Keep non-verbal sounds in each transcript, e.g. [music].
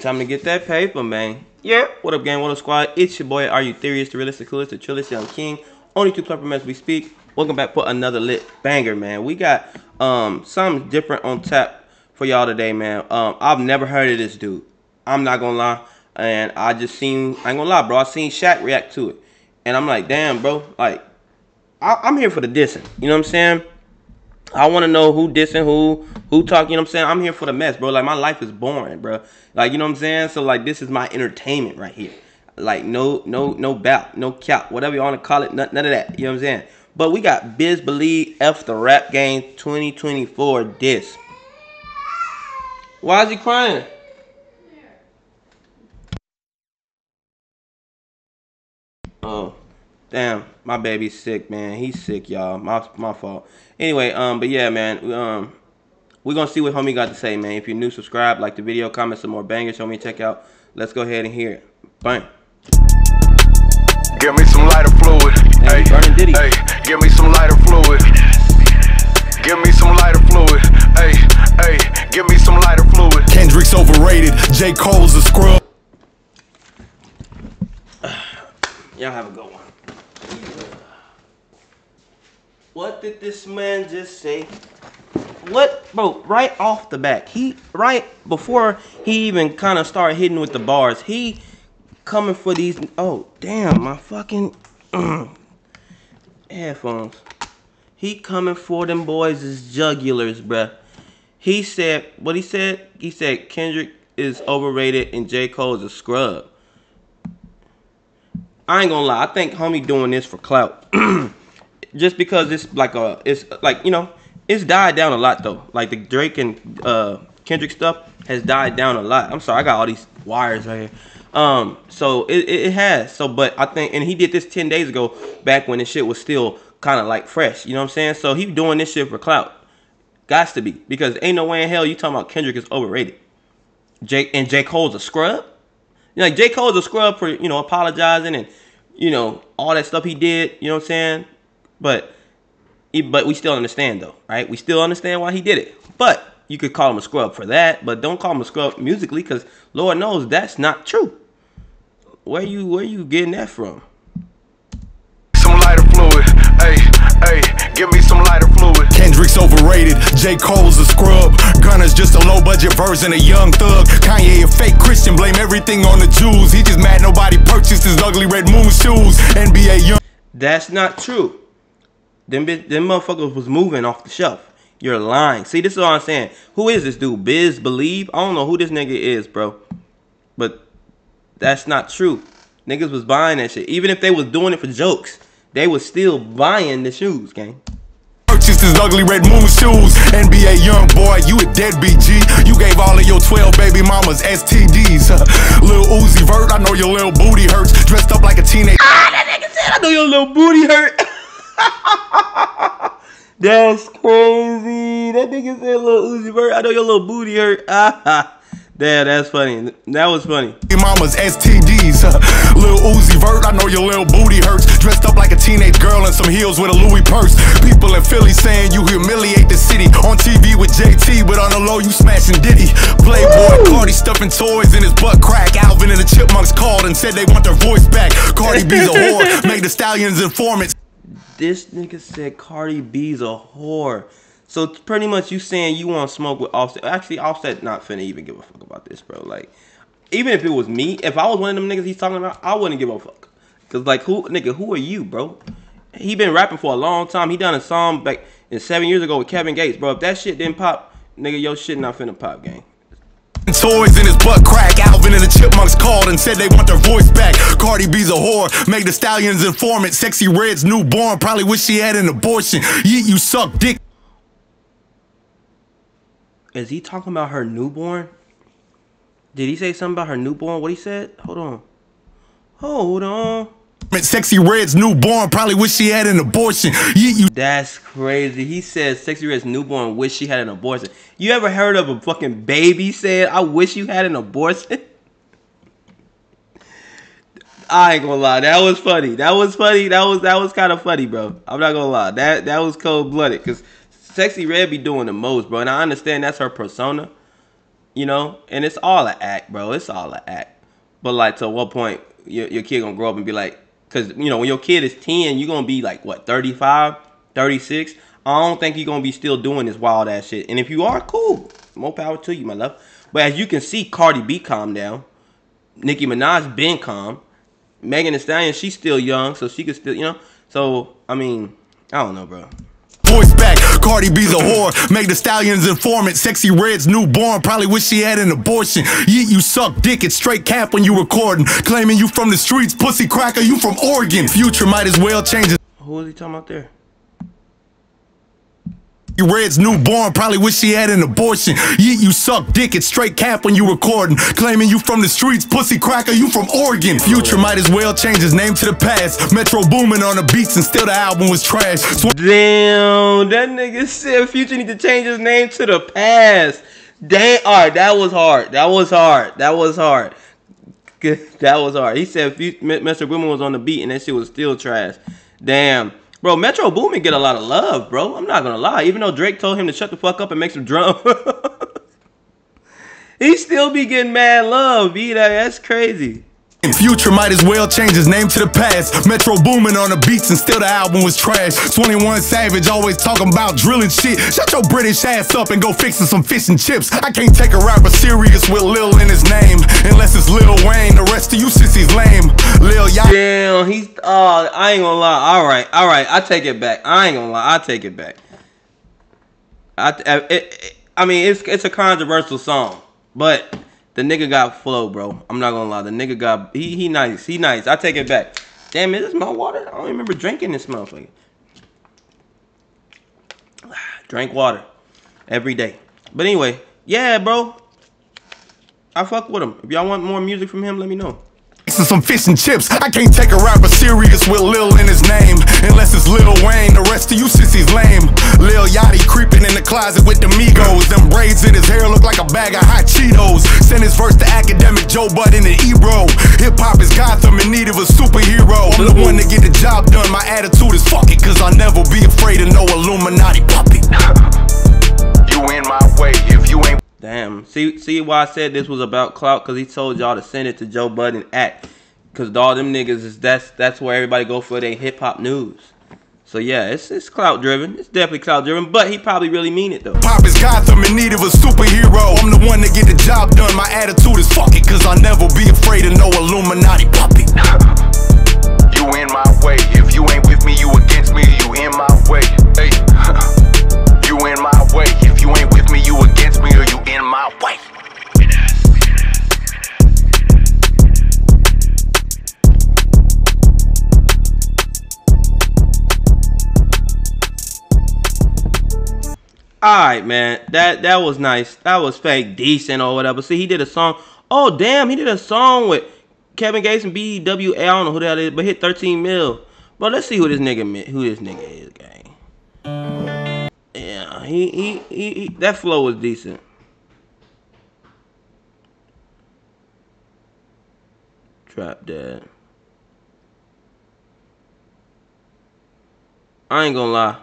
Time to get that paper, man. Yeah, what up, gang? What up, squad? It's your boy, Are You Therious, the realist, the coolest, the trillest young king. Only two clever as we speak. Welcome back for another lit banger, man. We got um something different on tap for y'all today, man. Um, I've never heard of this dude. I'm not gonna lie, and I just seen. I ain't gonna lie, bro. I seen Shaq react to it, and I'm like, damn, bro. Like, I, I'm here for the dissing. You know what I'm saying? I want to know who dissing who, who talking. You know what I'm saying? I'm here for the mess, bro. Like my life is boring, bro. Like you know what I'm saying? So like this is my entertainment right here. Like no, no, no bout, no cap, whatever you want to call it. None, none of that. You know what I'm saying? But we got Bezz Believe F the Rap Game 2024 diss. Why is he crying? Oh, damn, my baby's sick, man. He's sick, y'all. My my fault. Anyway, um, but yeah, man, um, we're gonna see what homie got to say, man. If you're new, subscribe, like the video, comment some more bangers, show me check out. Let's go ahead and hear it. Bang. Give me some lighter fluid. Hey, Burning Diddy. hey, give me some lighter fluid. Give me some lighter fluid. Hey, hey, give me some lighter fluid. Kendrick's overrated. J. Cole's a scrub. [sighs] Y'all have a good one. What did this man just say? What, bro? Right off the back, he right before he even kind of started hitting with the bars, he coming for these. Oh, damn, my fucking mm, headphones. He coming for them boys as jugulars, bruh. He said what he said. He said Kendrick is overrated and J Cole is a scrub. I ain't gonna lie. I think homie doing this for clout. [clears throat] Just because it's like a, it's like you know, it's died down a lot though. Like the Drake and uh, Kendrick stuff has died down a lot. I'm sorry, I got all these wires right here. Um, so it, it, has. So, but I think, and he did this ten days ago, back when the shit was still kind of like fresh. You know what I'm saying? So he doing this shit for clout. Got to be because ain't no way in hell you talking about Kendrick is overrated. Jake and J Cole's a scrub. Like J Cole's a scrub for you know apologizing and you know all that stuff he did. You know what I'm saying? But but we still understand though, right? We still understand why he did it. But you could call him a scrub for that, but don't call him a scrub musically, because Lord knows that's not true. Where you where you getting that from? Some lighter fluid, hey, hey, give me some lighter fluid. Kendrick's overrated, J. Cole's a scrub. Gunna's just a low budget version of Young Thug. Kanye a fake Christian, blame everything on the Jews. He just mad nobody purchased his ugly red moon shoes. NBA Young. That's not true. Them, them motherfuckers was moving off the shelf. You're lying. See, this is all I'm saying. Who is this dude? Bezz Believe? I don't know who this nigga is, bro. But that's not true. Niggas was buying that shit. Even if they was doing it for jokes, they was still buying the shoes, gang. Purchased his ugly red moon shoes. NBA YoungBoy, you a deadbeat G. You gave all of your 12 baby mamas STDs. little [laughs] Uzi Vert, I know your little booty hurts. Dressed up like a teenager. Ah, that nigga said I know your little booty hurt. [laughs] [laughs] That's crazy. That nigga said little Uzi Vert. I know your little booty hurt. [laughs] Damn, that's funny. That was funny. Mama's STDs. [laughs] Lil Uzi Vert, I know your little booty hurts. Dressed up like a teenage girl in some heels with a Louis purse. People in Philly saying you humiliate the city. On TV with JT, but on the low you smashing Diddy. Playboi Carti stuffing toys in his butt crack. Alvin and the Chipmunks called and said they want their voice back. Cardi B's a whore. Megan Thee Stallion's informants. This nigga said Cardi B's a whore. So pretty much you saying you want smoke with Offset. Actually, Offset not finna even give a fuck about this, bro. Like, even if it was me, if I was one of them niggas he's talking about, I wouldn't give a fuck. Cause like, who, nigga, who are you, bro? He been rapping for a long time. He done a song back in seven years ago with Kevin Gates, bro. If that shit didn't pop, nigga, your shit not finna pop, gang. Toys in his butt crack. Alvin and the Chipmunks called and said they want their voice back. Cardi B's a whore. Megan Thee Stallion's informant. Sexyy Red's newborn. Probably wish she had an abortion. Yeat, you suck dick. Is he talking about her newborn? Did he say something about her newborn? What he said? Hold on. Hold on. Sexyy Red's newborn probably wish she had an abortion. Yeat, you. That's crazy. He said Sexyy Red's newborn wish she had an abortion. You ever heard of a fucking baby saying, I wish you had an abortion? [laughs] I ain't gonna lie, that was funny. That was funny. That was that was kind of funny, bro. I'm not gonna lie. That that was cold blooded because Sexyy Red be doing the most, bro. And I understand that's her persona. you know, and it's all an act, bro. It's all an act. But like, to what point your, your kid gonna grow up and be like, because you know, when your kid is ten, you're gonna be like what 35, 36. I don't think you're gonna be still doing this wild ass shit. And if you are, cool. More power to you, my love. But as you can see, Cardi B calmed down. Nicki Minaj been calm. Megan Thee Stallion, she's still young, so she could still, you know. So I mean, I don't know, bro. Voice back, Cardi B the whore, Megan Thee Stallion's informant, sexy red's newborn, probably wish she had an abortion. Yeat, you suck dick, it's straight cap when you recording, claiming you from the streets, pussy cracker, you from Oregon. Future might as well change his Who is he talking about there? Red's newborn, probably wish she had an abortion. Yeat, you suck dick, it's straight cap when you recording. Claiming you from the streets, pussy cracker, you from Oregon. Future might as well change his name to the past. Metro Boomin on the beats and still the album was trash. Sw- Damn, that nigga said Future need to change his name to the past. Damn, alright, that was hard. That was hard. That was hard. [laughs] That was hard. He said Metro Boomin was on the beat and that shit was still trash. Damn. Bro, Metro Boomin get a lot of love, bro. I'm not gonna lie. Even though Drake told him to shut the fuck up and make some drum. [laughs] he still be getting mad love. That- That's crazy. Future might as well change his name to the past. Metro Boomin on the beats and still the album was trash. 21 Savage always talking about drilling shit. Shut your British ass up and go fixing some fish and chips. I can't take a rapper serious with Lil in his name. Oh, I ain't gonna lie. All right, all right, I take it back. I ain't gonna lie. I take it back. I, it, it- I mean, it's it's a controversial song, but the nigga got flow, bro. I'm not gonna lie. The nigga got he he nice. He nice. I take it back. Damn, is this my water? I don't remember drinking this motherfucker. [sighs] Drink water every day. But anyway, yeah, bro. I fuck with him. If y'all want more music from him, let me know. Fixing some fish and chips. I can't take a rapper serious with Lil in his name. Unless it's Lil Wayne, the rest of you sissies lame. Lil Yachty creeping in the closet with the Migos. Them braids in his hair look like a bag of hot Cheetos. Send his verse to academic Joe Budden and Ebro. Hip hop is Gotham in need of a superhero. I'm the one to get the job done. My attitude is fuck it, cause I'll never be afraid of no Illuminati puppy. [laughs] You in my way if you ain't Damn. See, see why I said this was about clout? Cause he told y'all to send it to Joe Budden at. Cause all them niggas is that's that's where everybody go for their hip hop news. So yeah, it's it's clout driven. It's definitely clout driven. But he probably really mean it though. Pop is Gotham in need of a superhero. I'm the one to get the job done. My attitude is fuck it, cause I'll never be afraid of no Illuminati puppet. [laughs] You in my way. If you ain't with me, you against me. You in my way. Alright, man. That that was nice. That was fake decent or whatever. See, he did a song. Oh damn, he did a song with Kevin Gates and BWA. I don't know who that is, but hit 13 mil. But let's see who this nigga who this nigga is, gang. Yeah, he he, he, he that flow was decent. Trap Dad. I ain't gonna lie.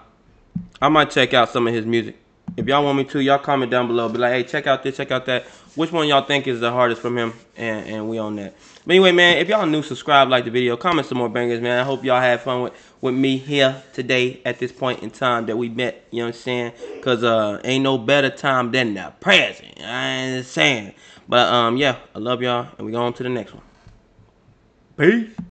I might check out some of his music. If y'all want me to, y'all comment down below. Be like, hey, check out this, check out that. Which one y'all think is the hardest from him? And and we on that. But anyway, man, if y'all new, subscribe, like the video, comment some more bangers, man. I hope y'all had fun with, with me here today at this point in time that we met. You know what I'm saying? Cause uh ain't no better time than the present. I ain't saying. But um yeah, I love y'all and we go on to the next one. Peace.